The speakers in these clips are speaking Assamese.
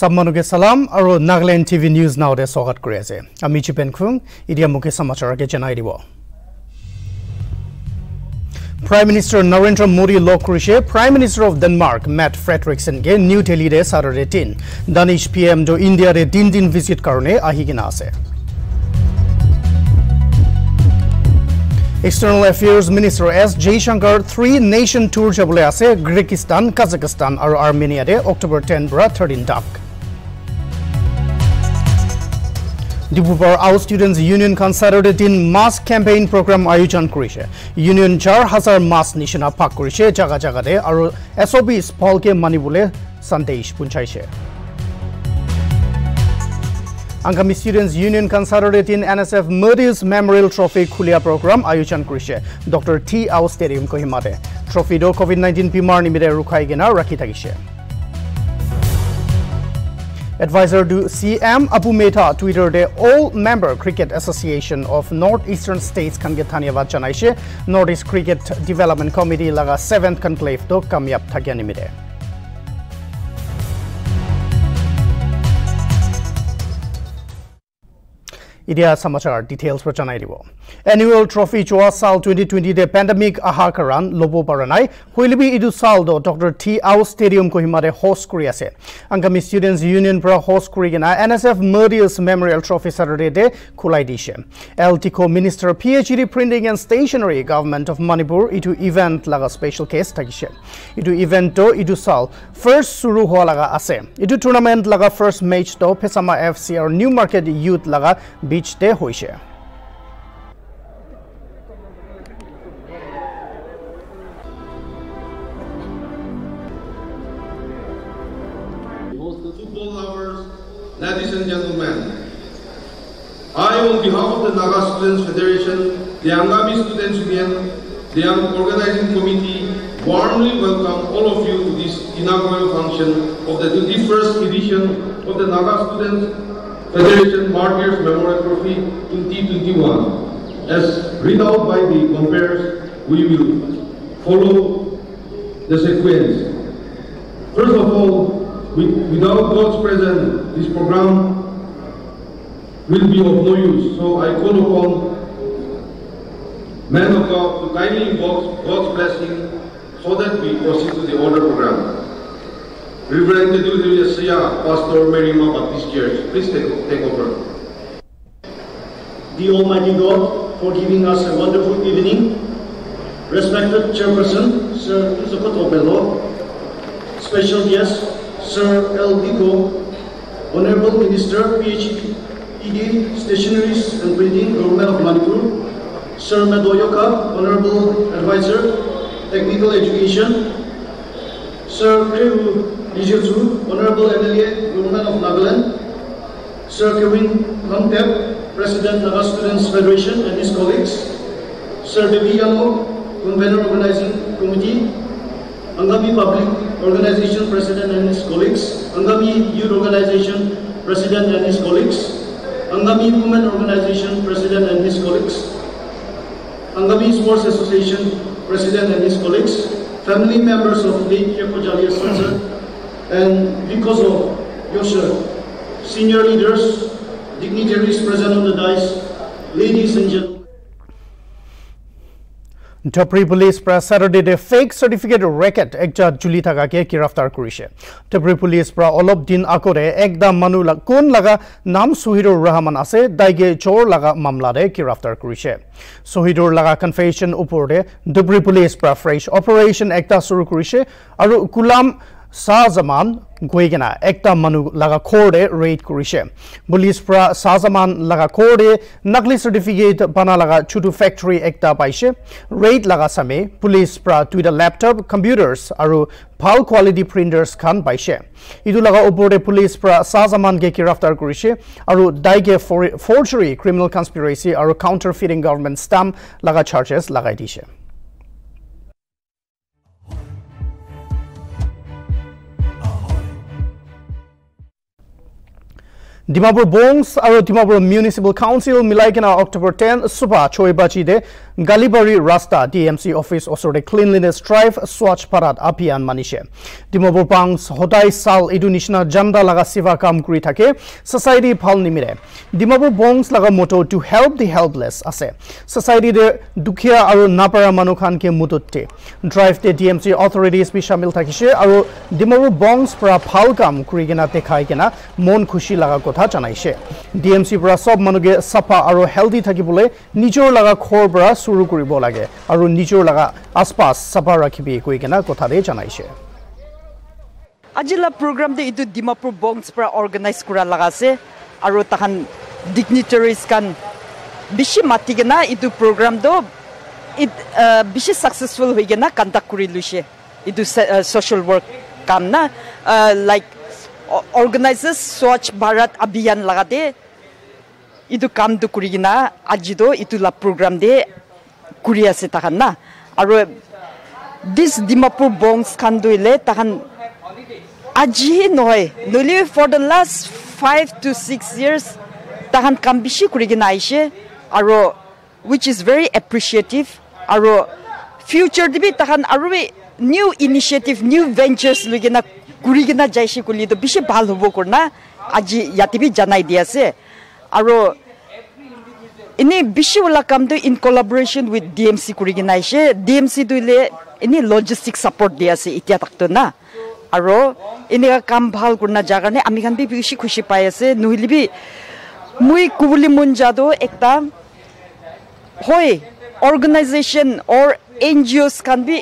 সব মানুষকে সালাম আৰু নাগালেণ্ড টিভি নিউজ নাওতে স্বাগত কৰি আছে আমি চিপেন খুং এতিয়া মুখ্য সমাচাৰকে জনাই দিব প্ৰাইম মিনিষ্টাৰ নৰেন্দ্ৰ মোদী লগ কৰিছে prime minister of Denmark Mette ফ্ৰেডৰিকসনকে new দিল্লীৰে চাটাৰডে তিন দানিছ পি এম জ ইণ্ডিয়াৰে তিন দিন ভিজিট কাৰণে আহি কিনে আছে External Affairs Minister S. Jaishankar three nation tour jabule ase Kyrgyzstan, Kazakhstan আৰু Armenia October 10 পৰা 13 tak. ডিব্ৰুগড় আউট ষ্টুডেণ্টছ ইউনিয়নখন চেটাৰডে দিন মাছ কেম্পেইন প্ৰগ্ৰাম আয়োজন কৰিছে ইউনিয়ন চাৰ হাজাৰ মাছ নিচিনা ভাগ কৰিছে জেগা জেগাতে আৰু এছ অ' বিছ ফলকে মানিবলৈ সন্দেশ পুঞ্চাইছে আংগামী ষ্টুডেণ্টছ ইউনিয়নখন চেটাৰডে দিন এন এছ এফ মডিজ মেমৰিয়েল ট্ৰফি খুলীয়া প্ৰগ্ৰাম আয়োজন কৰিছে ডক্টৰ টি আউ ষ্টেডিয়াম কহিমাতে ট্ৰফিটো ক'ভিড নাইণ্টিন বীমাৰ নিমিত্তে ৰখাই কিনে ৰাখি থাকিছে Advisor to CM Abu Mehta Twitter de All Member Cricket Association of Northeastern States kan ge dhanyawad janaise Northeast Cricket Development Committee laga 7th conclave to kamyab thakya nimite এতিয়া সমাচাৰ ডিটেইলছ পৰা জনাই দিব এনুৱেল ট্ৰফি যোৱা চাল টুৱেণ্টি টুৱেণ্টিতে পেণ্ডেমিক অহাৰ কাৰণ ল'ব পৰা নাই শৈলবি ইটো চাল দ ডক্টৰ থি আউ ষ্টেডিয়াম কহিমাৰে হোষ্ট কৰি আছে আংগামী ষ্টুডেণ্টছ ইউনিয়ন পৰা হোষ্ট কৰি কিনে এন এছ এফ মডিয়াছ মেমৰিয়েল ট্ৰফি চেটাৰডেতে খোলাই দিছে এল টিকো minister P H D printing and stationery government of Manipur ইটো ইভেণ্ট লগা স্পেচিয়েল কেছ থাকিছে ইটো ইভেণ্টটো ইটো চাল ফাৰ্ষ্ট চুৰু হোৱা লগা আছে ইটো টুৰ্ণামেণ্ট লগা ফাৰ্ষ্ট মেচটো ফেচামা এফ চি আৰু নিউ মাৰ্কেট ইউথ লগা Ladies and gentlemen, I, on behalf of the Naga Students Federation, the Angami Students Union, the organizing committee, warmly welcome all of you to this inaugural function of the 21st edition of the Naga Students Federation Martyrs Memorial Trophy 2021. As read out by the compares, we will follow the sequence. First of all, with, without God's presence, this program will be of no use. So I call upon men of God to kindly invoke God's blessing so that we proceed to the order program. Reverend Tedu Yesaya, Pastor Merima Baptist Church, please take, take over. The Almighty God for giving us a wonderful evening. Respected Chairperson, Sir Isokot Obelo, special guest, Sir L. Biko, Honorable Minister, PhD, Stationaries and Printing, Government of Manipur, Sir Medoyoka, Honorable Advisor, Technical Education, Sir Krivu Lijutsu, Honorable MLA, Government of Nagaland, Sir Kevin Longtep, President Naga Students Federation and his colleagues, Sir Devi Yamo, Convener Organizing Committee, Angami Public Organization President and his colleagues, Angami Youth Organization President and his colleagues, Angami Women Organization President and his colleagues, Angami Sports Association President and his colleagues, family members of late Spencer, and because of Yosha, senior leaders, dignitaries present on the dais, ladies and gentlemen. ধপ্ৰী পুলিচ পৰা চেটাৰডেতে ফেক চাৰ্টিফিকেট ৰেকেট একজাত জুলি থকাকে গ্ৰেপ্তাৰ কৰিছে ধপ্ৰী পুলিচ পৰা অলপ দিন আগতে একদম মানুহ কোন লগা নাম শ্বহীদুৰ ৰহমান আছে দাইগে চোৰ লগা মামলাৰে গ্ৰেপ্তাৰ কৰিছে শ্বহীদুৰ লগা কনফেশ্যন ওপৰতে ধুবৰী পুলিচ পৰা ফ্ৰেছ অপাৰেশ্যন একটা চুৰু কৰিছে আৰু গোলাম শাহজামান গৈ কিনে একটা মানুহ লগা খোৰডে ৰেড কৰিছে পুলিচ পৰা শাহজামান লগা খোৰডে নকলি চাৰ্টিফিকেট বনা লগা ছোটো ফেক্টৰী একটা পাইছে ৰেড লগা চামে পুলিচ পৰা দুইটা লেপটপ কম্পিউটাৰ্ছ আৰু ভাল কোৱালিটি প্ৰিণ্টাৰ্ছ খান পাইছে ইটো লগা ওপৰতে পুলিচ পৰা শাহজামানকে গ্ৰেপ্তাৰ কৰিছে আৰু দাইকে ফৰ্জৰী ক্ৰিমিনেল কনস্পিৰেচি আৰু কাউণ্টাৰ ফিডিং গভৰ্ণমেণ্ট ষ্টাম্প লগা চাৰ্জেছ লগাই দিছে ডিমাপুৰ বংছ আৰু ডিমাপুৰ মিউনিচিপেল কাউন্সিল মিলাই কিনে অক্টোবৰ টেন চুবা ছয় বাজিতে গালিবাৰী ৰাস্তা ডি এম চি অফিচ ওচৰতে ক্লিনলিনেছ ড্ৰাইভ স্বচ্ছ ভাৰত অভিযান মানিছে। ডিমাপুৰ পাংছ সদায় চাল এইটো নিচিনা জান্দা লগা সেৱা কাম কৰি থাকে ছ'চাইটি ভাল নিমিৰে ডিমাপুৰ বংছ লগা motto to help the helpless আছে। ছ'চাইটিতে দুখীয়া আৰু নাপাৰা মানুহখানকে মুটতে ড্ৰাইভতে ডি এম চি অথৰিটিজ বি চামিল থাকিছে আৰু ডিমাপুৰ বংছ পৰা ভাল কাম কৰি কিনা দেখাই কিনা মন খুচি লগা কথা জনাইছে। ডি এম চিৰ পৰা চব মানুহে চাফা আৰু হেল্ডি থাকিবলৈ নিজৰ লগা ঘৰৰ পৰা চুৰু কৰিব লাগে আৰু নিজৰ লগা আছ পাছ চাফা ৰাখিবি কৈ কিনা কথাৰে জনাইছে। আজিলা প্ৰগ্ৰাম এইটো ডিমাপুৰ বংছ পৰা অৰ্গেনাইজ কৰা লগা আছে আৰু তাহান ডিগনিটাৰিজ কান বেছি মাতি কিনা এইটো প্ৰগ্ৰামটো বেছি ছাকচেছফুল হৈ কিনা কণ্ডাক্ট কৰি লৈছে এইটো ছ'চিয়েল ৱৰ্ক কাম না। লাইক অৰ্গেনাইজেছ স্বচ্ছ ভাৰত অভিযান লগাতে এইটো কামটো কৰি কিনা আজিতো এইটো লা প্ৰগ্ৰাম দে কৰি আছে তাহান না আৰু দিছ ডিমাপুৰ বংছ খান দৈলে তাহান আজি নহয় নহ'লে for the last five to six years তাহান কাম বেছি কৰি কিনে আহিছে আৰু উইচ ইজ ভেৰি এপ্ৰিচিয়েটিভ আৰু ফিউচাৰ দিবি তাহান আৰু নিউ ইনিচিয়েটিভ নিউ ভেঞ্চাৰ্ছ লৈ কিনে কৰি কিনে যাইছে ক'লেতো বেছি ভাল হ'ব কৰনা আজি ইয়াতে বি জনাই দি আছে আৰু এনেই বেছি ওলা কামটো in collaboration with D M C কৰি কিনে আহিছে ডি এম চি দিলে এনেই লজিষ্টিক ছাপৰ্ট দি আছে এতিয়া তাকতো না আৰু এনেকুৱা কাম ভাল কৰা যাৰ কাৰণে আমি খান বি বেছি খুচি পাই আছে নহ'লে বি মই ক'বলৈ মন যাদো একটা হয় organisation or N G O's খান বি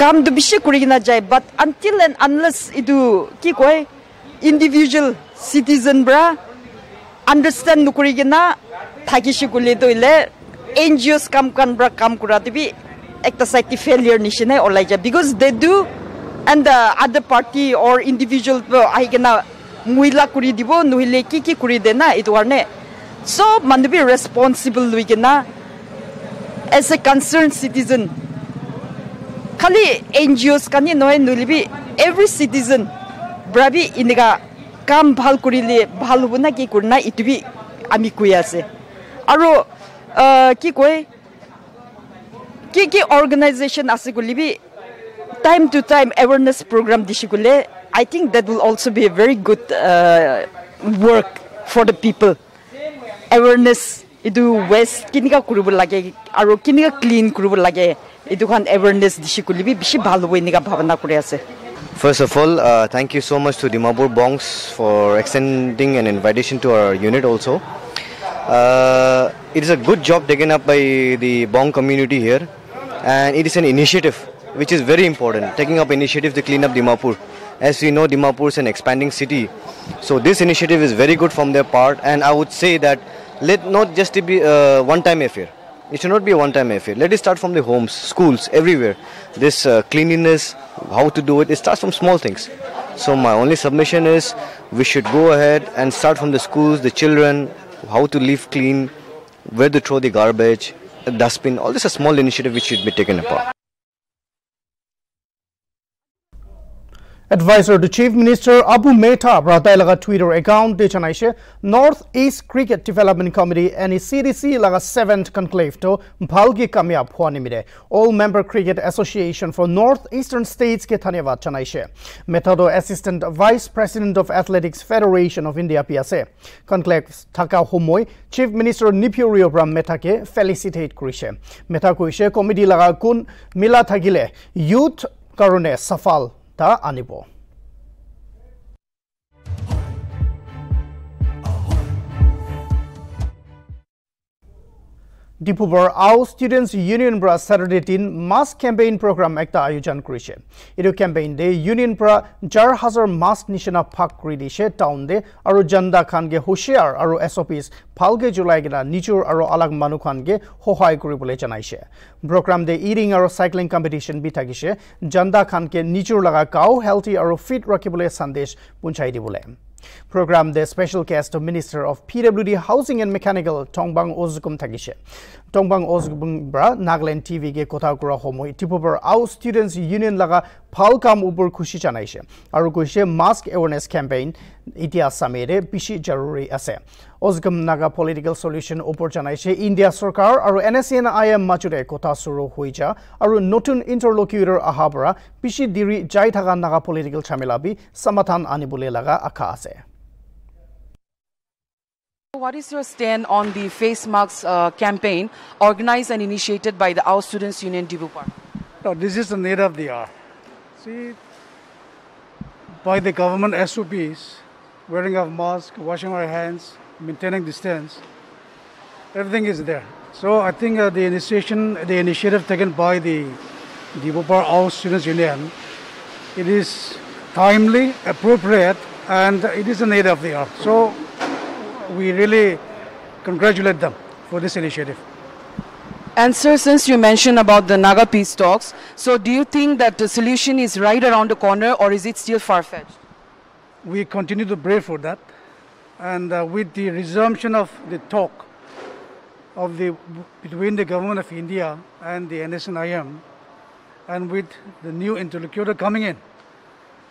কামটো বেছি কৰি কিনে যায় বাট আনটিল এণ্ড আনলেছ এইটো কি কয় ইণ্ডিভিজুৱেল চিটিজেন পৰা আণ্ডাৰষ্টেণ্ড নকৰি কিনে থাকিছে ক'লে তইলে এন জি অ'ছ কাম কান পৰা কাম কৰাটো বি একটা সাইডটি ফেলিয়াৰ নিচিনাই ওলাই যায় because they do and the other party or individual আহি কিনে মহিলা কৰি দিব নহ'লে কি কি কৰি দে না এইটো কাৰণে চব মানুহ বি কাম ভাল কৰিলে ভাল হ'ব না কি কৰি না এইটো বি আমি কৈ আছে আৰু কি কয় কি কি অৰ্গেনাইজেশ্যন আছে বুলি B time to time awareness programme দিছে গ'লে I think that will also' be a very good work for the people awareness এইটো ৱেষ্ট কেনেকুৱা কৰিব লাগে আৰু কেনেকুৱা ক্লিন কৰিব লাগে এইটোখন এৱাৰনেছ দিছে বুলি বি বেছি ভাল হ'ব এনেকুৱা ভাৱনা কৰি আছে First of all, uh, thank you so much to Dimapur Bongs for extending an invitation to our unit also. Uh, it is a good job taken up by the Bong community here and it is an initiative which is very important, taking up initiative to clean up Dimapur. As we know, Dimapur is an expanding city. So this initiative is very good from their part and I would say that let not just be a one-time affair. It should not be a one-time affair. Let it start from the homes, schools, everywhere. This uh, cleanliness, how to do it, it starts from small things. So my only submission is we should go ahead and start from the schools, the children, how to live clean, where to throw the garbage, dustbin. All this is a small initiative which should be taken apart. Advisor to Chief Minister Abu Mehta brought laga Twitter account de chanaise North East Cricket Development Committee and CDC laga 7th conclave to bhalgi kamyab hwa nimire all member cricket association for North Eastern states ke dhanyawad chanaise Mehta do assistant vice president of Athletics Federation of India PSA conclave thaka homoy Chief Minister Nipuri Obram Mehta ke felicitate korise Mehta koise committee laga kun mila thagile youth karone safal তা আনিব ডিব্ৰুগড় আও ষ্টুডেণ্টছ ইউনিয়ন পৰা ছেটাৰডে দিন মাছ কেম্পেইন প্ৰগ্ৰাম এটা আয়োজন কৰিছে। এইটো কেম্পেইন দে ইউনিয়ন পৰা জাৰ হাজাৰ মাছ নিচিনা ভাগ কৰি দিছে টাউন দে আৰু জন্দা খানগে হুচিয়াৰ আৰু এছ অফিচ ভালকৈ জ্বলাই কিনা নিজৰ আৰু আলাগ মানুহখানকে সহায় কৰিবলৈ জনাইছে। প্ৰগ্ৰাম দে ইৰিং আৰু চাইক্লিং কম্পিটিশ্যন বি থাকিছে। জন্দা খানকে নিজৰ লগা গাঁও হেল্থি আৰু ফিট ৰাখিবলৈ সন্দেশ পঞ্চাই দিবলৈ। Program the special guest of Minister of PWD Housing and Mechanical Tongbang Ozukum Tagishe. Tongbang অজবং ব্ৰা নাগালেণ্ড টিভিকে কথা কোৱা সময় টিপৰ আউ ষ্টুডেণ্টছ ইউনিয়ন লগা ভাল কাম ওপৰ খুচি জনাইছে আৰু কৈছে মাস্ক এৱাৰনেছ কেম্পেইন এতিয়া আছামেৰে বেছি জৰুৰী আছে অজগম নাগা পলিটিকেল চলিউশ্যন ওপৰ জনাইছে ইণ্ডিয়া চৰকাৰ আৰু N S N I M মাজতে কথা চুৰু হৈ যা আৰু নতুন ইণ্টাৰলকিউটৰ অহাৰ পৰা বেছি দেৰি যাই থকা নাগা পলিটিকেল ঝামেলাবি সমাধান What is your stand on the face masks uh, campaign organized and initiated by the Our Students Union Dibupar? No, this is the need of the hour. See, by the government SOPs, wearing of mask, washing our hands, maintaining distance, everything is there. So I think uh, the initiation, the initiative taken by the Dibupar Our Students Union, it is timely, appropriate, and it is the need of the hour. So we really congratulate them for this initiative. And sir, since you mentioned about the Naga peace talks, so do you think that the solution is right around the corner or is it still far-fetched? We continue to pray for that. And uh, with the resumption of the talk of the, between the government of India and the NSNIM, and with the new interlocutor coming in,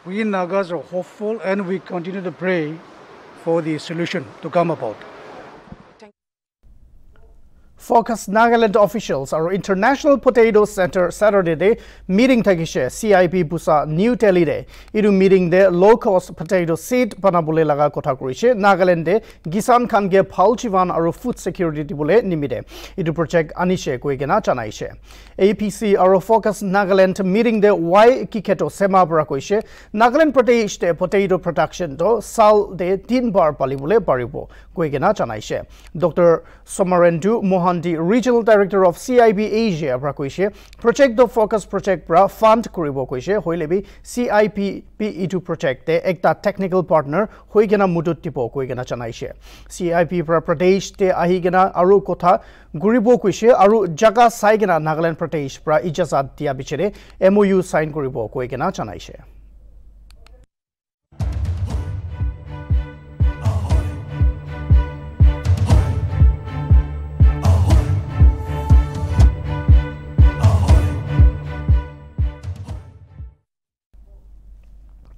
we in Nagas are hopeful and we continue to pray for the solution to come about. Focus Nagaland officials আৰু international potato centre Saturday meeting থাকিছে C I P বুচা নিউ টেলিৰে এইটো মিটিং দে ল' কষ্ট পটেটো চিট বনাবলৈ লগা কথা কৰিছে নাগালেণ্ডে কিষাণ খানকে ভাল জীৱন আৰু ফুড ছিকিউৰিটি দিবলৈ নিমিতে এইটো প্ৰজেক্ট আনিছে কৈ কিনে জনাইছে এ পি চি আৰু ফ'কাছ নাগালেণ্ড মিটিং দে ৱাই কিখেটো চেমাৰ পৰা কৈছে নাগালেণ্ড প্ৰদেশে পটেটো প্ৰডাকশ্যনটো চাল দে তিনিবাৰ পালিবলৈ পাৰিব জনাইছে doctor Samarendu Mohan the regional director of CIB Asia the focus project পৰা ফাণ্ড কৰিব কৈছে। হৈলেবি চি আই পি পি ইটো প্ৰজেক্টে একটা টেকনিকেল পাৰ্টনাৰ হৈ কিনে মুটুত দিব কৈ কিনে জনাইছে চি আই পিৰ পৰা প্ৰদেশতে আহি কিনে আৰু কথা ঘূৰিব কৈছে আৰু জাগা চাই কিনে নাগালেণ্ড প্ৰদেশ পৰা ইজাজাত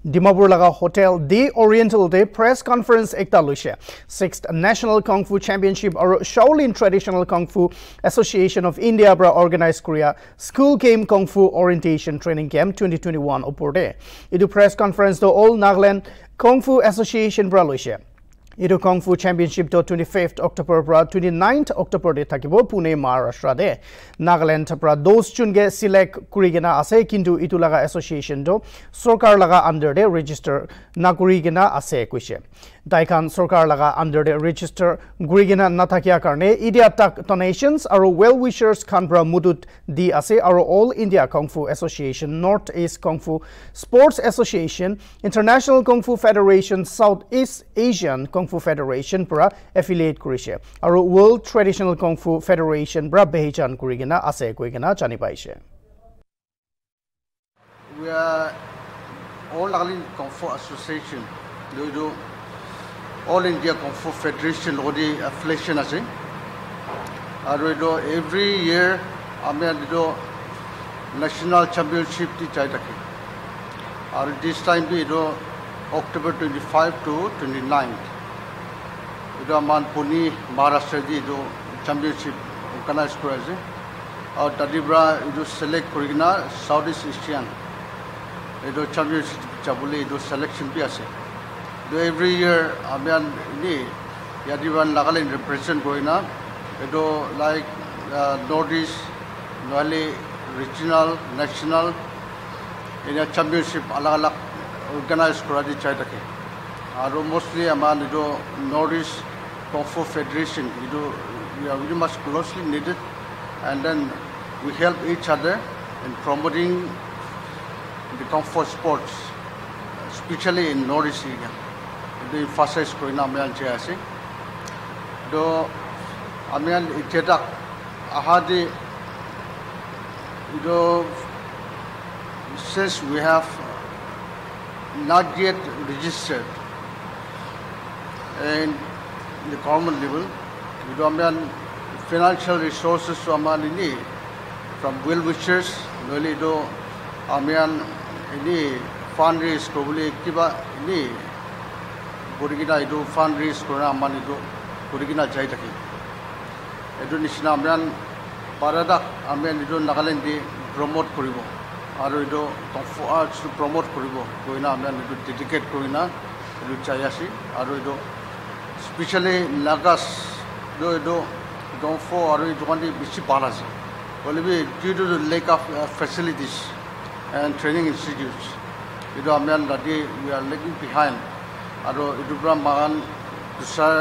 ডিমাপুৰ লগা হোটেল দি অৰিয়েণ্টেলতে প্ৰেছ কনফাৰেন্স একটা লৈছে six national kung fu championship আৰু Shaolin traditional kung fu association of ইণ্ডিয়াৰ পৰা অৰ্গেনাইজ কৰা school game kung fu orientation training camp twenty twenty one ওপৰতে এইটো press কনফাৰেন্সটো all Nagaland kung fu association পৰা লৈছে এইটো কংফু চেম্পিয়নশ্বিপটো টুৱেণ্টি ফিফথ অক্টোবৰৰ পৰা টুৱেণ্টি নাইন্থ অক্টোবৰতে থাকিব পুনে মহাৰাষ্ট্ৰতে নাগালেণ্ডৰ পৰা দহ জুনকে চিলেক্ট কৰি কিনে আছে কিন্তু ইটো লগা এছ'চিয়েশ্যনটো চৰকাৰ লগা আণ্ডাৰতে ৰেজিষ্টাৰ নকৰি কিনে আছে কৈছে। দাইখান চৰকাৰ লগা আণ্ডাৰতে ৰেজিষ্টাৰ কৰি কিনে নাথাকিয়াৰ কাৰণে ইণ্ডিয়া টাক ডনেশ্যনছ আৰু ৱেল উইচাৰ্ছ খান পৰা মুদুত দি আছে আৰু all India kung fu association north east kung fu sports association international kung fu federation south east Asian kung fu federation পৰা এফিলিয়েট কৰিছে আৰু ৱৰ্ল্ড ট্ৰেডিশ্যনেল কংফু ফেডাৰেশ্যন পৰা বেহিচান কৰি কিনে আছে কৈ কিনে জানি পাইছে We are all Kung Fu Association. All India Kung Fu Federation odi affiliation আছে আৰু এইটো এভৰি ইয়েৰ আমি এইটো নেশ্যনেল চেম্পিয়নশ্বিপ দি চাই থাকে আৰু দিছ টাইম বি এইটো October twenty five to twenty nine এইটো আমাৰ পুনি মহাৰাষ্ট্ৰ দি এইটো চেম্পিয়নশ্বিপ অৰ্গেনাইজ কৰা আছে আৰু তাতে পৰা এইটো চিলেক্ট কৰি কিনে চাউথ ইষ্ট এছিয়ান এইটো চেম্পিয়নশ্বিপ যাবলৈ এইটো চিলেকশ্যন বি আছে এইটো এভৰি ইয়েৰ আমি এনেই ইয়াতে পৰা নাগালেণ্ড ৰিপ্ৰেজেণ্ট কৰি না এইটো লাইক নৰ্থ ইষ্ট নহ'লে ৰিজনেল নেশ্যনেল এনে চেম্পিয়নশ্বিপ আলাগ আলাগ অৰ্গেনাইজ কৰা দি চাই থাকে আৰু মষ্টলি আমাৰ এইটো north east kung fu federation এইটো very much closely needed and then we help each other in promoting the comfort sports specially in north east কৰি না আমি চাই আছে তো আমি এতিয়া আহা দি এইটো since we have not yet registered in the government level, don't have financial resources to aman ini from well wishers noli do amian ini fundraise probably kiba ini borigina idu fundraise kora aman idu borigina jai taki edu nishina amian paradak amian idu nagaland di promote koribo আৰু এইটো প্ৰমোট কৰিব কইনা আমি এইটো ডেডিকেট কৰি না এইটো চাই আছি আৰু এইটো স্পেচিয়েলি নাগাছ এইটো ডংফো আৰু এইটো কাৰণে বেছি ভাল আছে। হ'লে due to lack of facilities and training institutes এইটো আমি ৰাতি উই আৰ লেকিং বিহাইণ্ড আৰু এইটোৰ পৰা বাগান দুচাৰ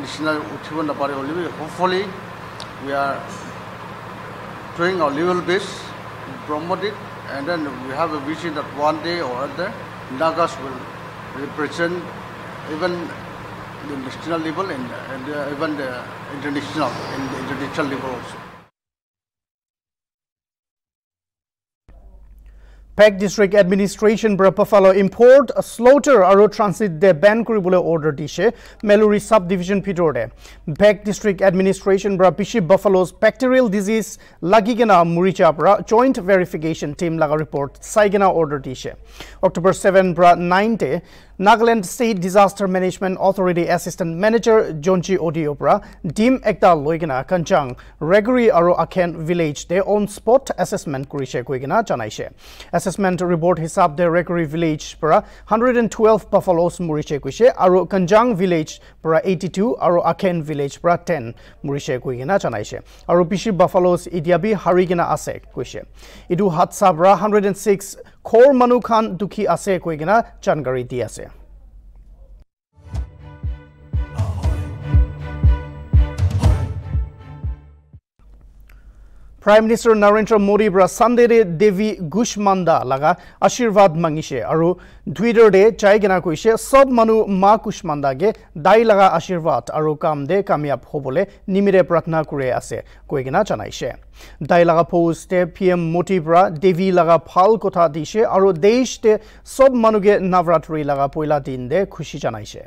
নিচিনা উঠিব নাপাৰে হ'লে hopefully we are doing our level best promote it and then we have a vision that one day or other Nagas will represent even the national level and, and uh, even the international in the international level also. Phek district administration পৰা পফালো ইম্পৰ্ট শ্লটাৰ আৰু ট্ৰান্সিট ডে বেন কৰিবলৈ অৰ্ডাৰ দিছে মেলুৰি চাব ডিভিজন ভিতৰতে। পেক ডিষ্ট্ৰিক্ট এডমিনিষ্ট্ৰেশ্যন পৰা পিছি বাফালোজ বেক্টেৰিয়েল ডিজিজ লাগি কিনা মৰিচাৰ পৰা জইণ্ট ভেৰিফিকেশ্যন টীম লগা ৰিপৰ্ট চাই কিনা অৰ্ডাৰ দিছে। অক্টোবৰ ছেভেন পৰা নাইনতে Nagaland state disaster management authority assistant manager জঞ্চি অডিঅ'ৰ পৰা টীম এটা লৈ কিনা কঞ্চাং ৰেগুৰি আৰু আখেন ভিলেজ দে অন স্পট এছেছমেণ্ট কৰিছে কৈ কিনা জনাইছে এছেছমেণ্ট ৰিপৰ্ট হিচাপে ৰেগুৰি ভিলেজ পৰা হাণ্ড্ৰেড এণ্ড টুৱেল্ভ বাফালোজ মৰিছে কৈছে আৰু কঞ্জাং ভিলেজ পৰা এইটি টু আৰু আখেন ভিলেজ পৰা টেন মৰিছে কৈ কিনা জনাইছে আৰু পিছি বাফালোজ এতিয়াবি হাৰি কিনা আছে কৈছে এইটো হাদছা পৰা হাণ্ড্ৰেড এণ্ড ছিক্স খৰ মানুহ খান দুখী আছে কৈ কিনা জানকাৰী দি আছে প্ৰাইম মিনিষ্টাৰ নৰেন্দ্ৰ মোদীৰ পৰা চান্দেৰে দেৱী গুছমান্দা লগা আশীৰ্বাদ মাঙিছে আৰু টুইটাৰতে চাই কিনা কৈছে চব মানুহ মা কুষ্মান্দাকে দাই লগা আশীৰ্বাদ আৰু কাম দে কামিয়াব হ'বলৈ নিমিৰে প্ৰাৰ্থনা কৰি আছে কৈ কিনা জনাইছে দাই লগা পষ্টে পি এম মোদীৰ পৰা দেৱী লগা ভাল কথা দিছে আৰু দেশতে চব মানুহকে নৱৰাত্ৰি লগা পইলা দিন দে খুচি জনাইছে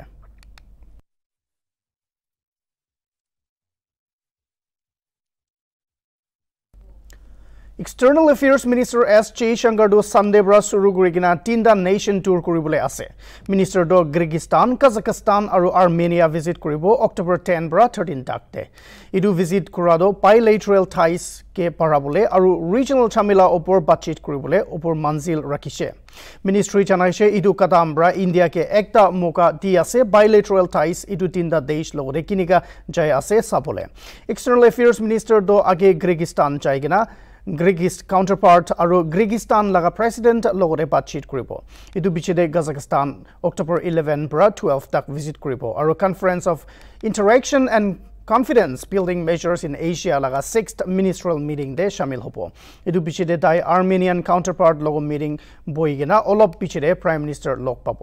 এক্সটাৰ্নেল এফেয়াৰ্ছ মিনিষ্টাৰ এছ জয়শংকৰটো ছানডে পৰা চুৰু কৰি কিনা তিনিটা নেশ্যন টুৰ কৰিবলৈ আছে মিনিষ্টাৰটো গ্ৰিগিস্তান কাজাকিস্তান আৰু আৰ্মেনিয়া ভিজিট কৰিব অক্টোবৰ টেন পৰা থাৰ্টিন তাকতে এইটো ভিজিট কৰাটো বাইলেটৰেল ঠাইজকে পঢ়াবলৈ আৰু ৰিজনেল চামিলা ওপৰ বাতচিত কৰিবলৈ ওপৰ মঞ্জিল ৰাখিছে মিনিষ্ট্ৰী জনাইছে এইটো কাটাম পৰা ইণ্ডিয়াকে একটা মৌকা দি আছে বাইলেটৰেল ঠাইজ এইটো তিনিটা দেশ লগতে কিনিকা যাই আছে চাবলৈ এক্সটাৰ্নেল এফেয়াৰ্ছ মিনিষ্টাৰটো আগে গ্ৰিগিস্তান যাই কিনা গ্ৰিগিছ কাউণ্টাৰপাৰ্ট আৰু গ্ৰিগিস্তান লগা প্ৰেচিডেণ্ট লগতে বাতচিত কৰিব। এইটো পিছতে কাজাকিস্তান অক্টোবৰ ইলেভেন পৰা টুৱেল্ভ তাক ভিজিট কৰিব আৰু conference of interaction and confidence building measures in Asia লগা ছিক্সথ মিনিষ্ট্ৰেল মিটিং দে চামিল হ'ব। এইটো পিছতে তাই আৰ্মেনিয়ান কাউণ্টাৰপাৰ্ট লগত মিটিং বহি কিনা অলপ পিছতে প্ৰাইম মিনিষ্টাৰ লগ পাব।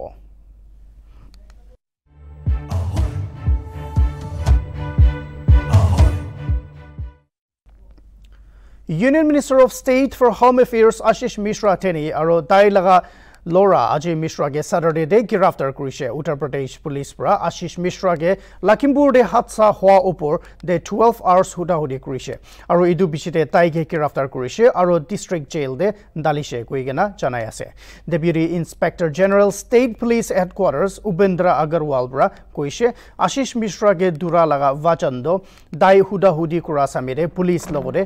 Union Minister of State for Home Affairs Ashish Mishra teni aro dai ল'ৰা আজি মিশ্ৰাকে ছেটাৰডে ডে গিৰফতাৰ কৰিছে উত্তৰ প্ৰদেশ পুলিচ পৰা আশিষ মিশ্ৰাকে লখিমপুৰ দে হাদছা হোৱা ওপৰ দে টুৱেলভ আৱাৰ্ছ সুধাসুধি কৰিছে আৰু ইটো পিছতে তাইকে গিৰফতাৰ কৰিছে আৰু ডিষ্ট্ৰিক্ট জেইল দে দালিছে কৈ কিনা জনাই আছে deputy inspector general state police headquarters Upendra Agarwal পৰা কৈছে আশিষ মিশ্ৰাকে দূৰা লগা ৱাচন্দ দাই সুধাসুধি কৰা চামিৰে পুলিচ লগতে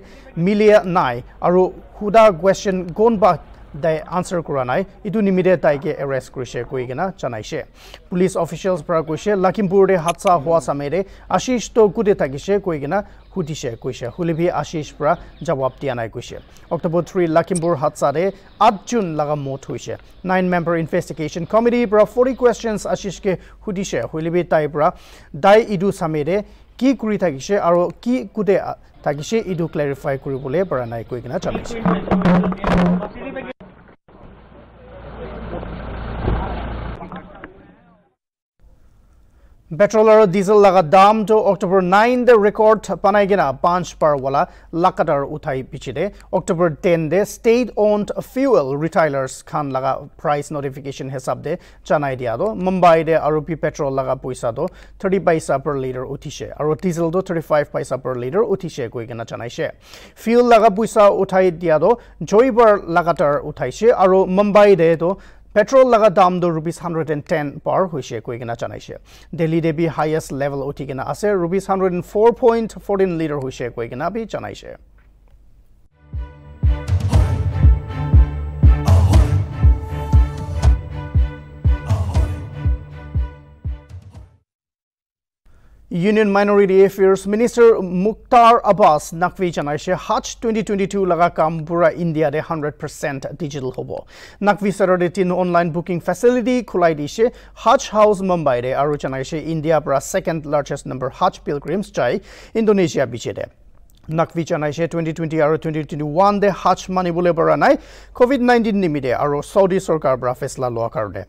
মিলিয়া নাই আৰু সুধা কুৱেশ্যন কোন দাই আনচাৰ কৰা নাই এইটো নিমিত্তে তাইকে এৰেষ্ট কৰিছে কৈ কিনা জনাইছে পুলিচ অফিচিয়েলছ পৰা কৈছে লখিমপুৰতে হাদছা হোৱা চামেৰে আশিষটো গোটেই থাকিছে কৈ কিনা সুধিছে কৈছে সুলিভি আশিষ পৰা জবাব দিয়া নাই কৈছে অক্টোবৰ থ্ৰী লখিমপুৰ হাদছাৰে আঠ জুন লগা মত হৈছে নাইন মেম্বাৰ ইনভেষ্টিগেশ্যন কমিটিৰ পৰা ফৰ্টি কুৱেশ্যনছ আশিষকে সুধিছে সুলিভি তাইৰ পৰা দাই ইদু চামেৰে কি কৰি থাকিছে আৰু কি গোটেই থাকিছে ইটো ক্লেৰিফাই কৰিবলৈ পৰা নাই কৈ কিনা জনাইছে पेट्रोल और डीजल लगा दाम तो अक्टूबर नाइन दे रिकॉर्ड पनाई गिना पांच पर वाला लकटर उठाई पीछे दे October ten the state owned fuel retailers Khan लगा प्राइस नोटिफिकेशन हिसाब दे चनाई दिया दो मुंबई दे आरोपी पेट्रोल लगा पैसा दो थर्टी पैसा पर लीटर उठिसे और डीजल दो थर्टी फाइव पैसा पर लीटर उठिसे कोई गिना चनाइसे फ्यूल लगा पैसा उठाई दिया दो जोइबर लगातार उठाइसे और मुंबई दे तो petrol লগা দাম দৰ ৰুপিজ হাণ্ড্ৰেড এণ্ড টেন পাৰ হৈছে কৈ কিনে জনাইছে দিল্লী দেৱী হায়েষ্ট লেভেল উঠি কিনে আছে rupees hundred and four point fourteen litre হৈছে কৈ কিনে বি জনাইছে Union Minority Affairs Minister Mukhtar Abbas Nakvi janaise Hajj 2022 laga kam pura India de 100% digital hobo. Nakvi Saturday tin online booking facility khulai dise Hajj House Mumbai de aru janaise India pra second largest number Hajj pilgrims jai Indonesia biche de. Nakvi janaise 2020 aru 2021 de Hajj manibule bara nai COVID-19 nimide aru Saudi sarkar bra fesla loa karde.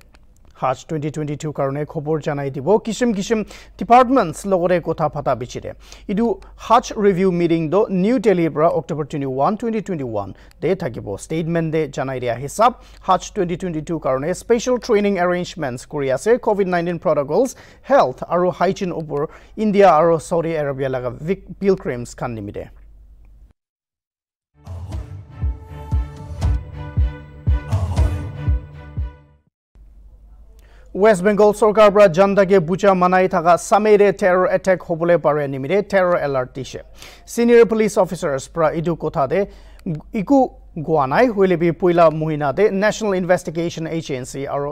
হাজ টুৱেণ্টি টুৱেণ্টি টু কাৰণে খবৰ জনাই দিব কিচিম কিচিম ডিপাৰ্টমেণ্টছ লগতে কথা পতা বিচিৰে। ইটো হাজ ৰিভিউ মিটিং দ নিউ দিল্লীৰ পৰা October twenty one twenty twenty one দে থাকিব। ষ্টেটমেণ্টে জনাই দিয়া হিচাপ হাজ টুৱেণ্টি টুৱেণ্টি টু কাৰণে স্পেচিয়েল ট্ৰেইনিং এৰেঞ্জমেণ্টছ কৰি আছে ক'ভিড নাইণ্টিন প্ৰট'কলছ হেল্থ আৰু হাইজিন ওপৰ ইণ্ডিয়া আৰু চৌদি আৰবিয়া লগা পিলক্ৰিমছ খান নিমিতে বেংগল চৰকাৰৰ পৰা জনতাকে বুজা মানাই থকা চামেৰে টেৰৰ এটেক হ'বলৈ পাৰে নিমিত্তে টেৰৰ এলাৰ্ট দিছে। ছিনিয়ৰ পুলিচ অফিচাৰ্ছ পৰা এইটো কথাতে একো গোৱা নাই হৈলেবি পইলা মহিনাতে নেশ্যনেল ইনভেষ্টিগেশ্যন এজেঞ্চি আৰু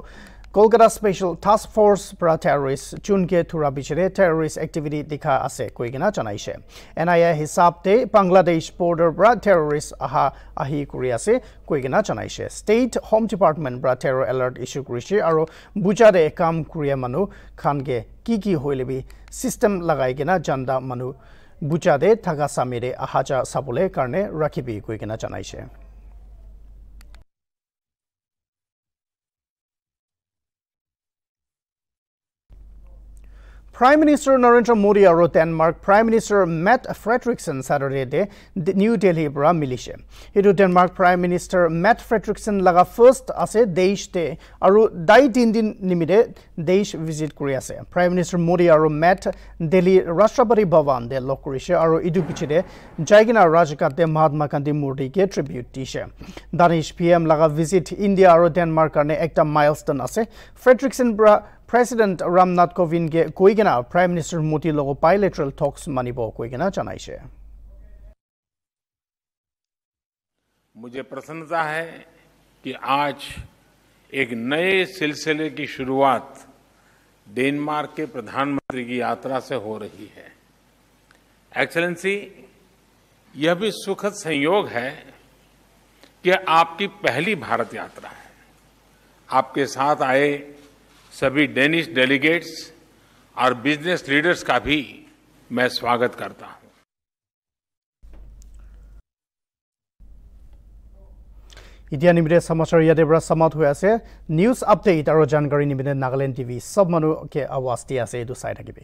কলকাতা স্পেচিয়েল টাস্ক ফৰ্চ পৰা টেৰৰিষ্ট চুনকে থোৰা বিচৰে টেৰৰিষ্ট এক্টিভিটি দেখা আছে কৈ কিনে জনাইছে এন আই এ হিচাপতে বাংলাদেশ বৰ্ডাৰ পৰা টেৰৰিষ্ট অহা আহি কৰি আছে কৈ কিনে জনাইছে ষ্টেট হোম ডিপাৰ্টমেণ্ট পৰা টেৰৰ এলাৰ্ট ইছ্যু কৰিছে আৰু বুজাদে কাম কৰিয়া মানুহ খানকে কি কি হৈ ল'বি ছিষ্টেম লগাই কিনে জান্দা মানুহ বুজাদে থকা চামিৰে অহা যোৱা চাবলৈ কাৰণে ৰাখিবি কৈ কিনে জনাইছে Prime Minister Narendra Modi আৰু Denmark Prime Minister Matt Frederiksen Saturday New Delhi পৰা মিলিছে। এইটো Denmark prime minister Mette Frederiksen লগা ফাৰ্ষ্ট আছে দেশ দে আৰু দাই তিনিদিন নিমিত্তে দেশ ভিজিট কৰি আছে। প্ৰাইম মিনিষ্টাৰ মোদী আৰু মেট দিল্লী ৰাষ্ট্ৰপতি ভৱন দে লগ কৰিছে আৰু ইটো পিছতে জাইগিনা ৰাজঘাটে মহাত্মা গান্ধী মূৰ্তিকে ট্ৰিবিউট দিছে। দানিছ পি এম লগা ভিজিট ইণ্ডিয়া আৰু ডেনমাৰ্ক কাৰণে একটা মাইলষ্টন আছে। ফ্ৰেডৰিকছন পৰা প্ৰেচিডেণ্ট ৰামনাথ কোবিন্দে কৈ কিনে প্ৰাইম মিনিষ্টাৰ মোদীৰ লগত বাইলেটাৰেল টক্স মানিব কৈ কিনে জনাইছে मुझे प्रसन्नता है कि आज एक नए सिलसिले की शुरुआत डेनमार्क के प्रधानमंत्री की यात्रा से हो रही है एक्सेलेंसी यह भी सुखद संयोग है कि आपकी पहली भारत यात्रा है आपके साथ आए सभी डेनिश डेलीगेट्स और बिजनेस लीडर्स का भी मैं स्वागत करता हूं এতিয়া নিমিত্তে সমাচাৰ ইয়াতে পৰা সমাপ্ত হৈ আছে নিউজ আপডেট আৰু জানকাৰী নিমিত্তে নাগালেণ্ড টিভি চব মানুহকে আৱাজ দি আছে এইটো চাই থাকিবি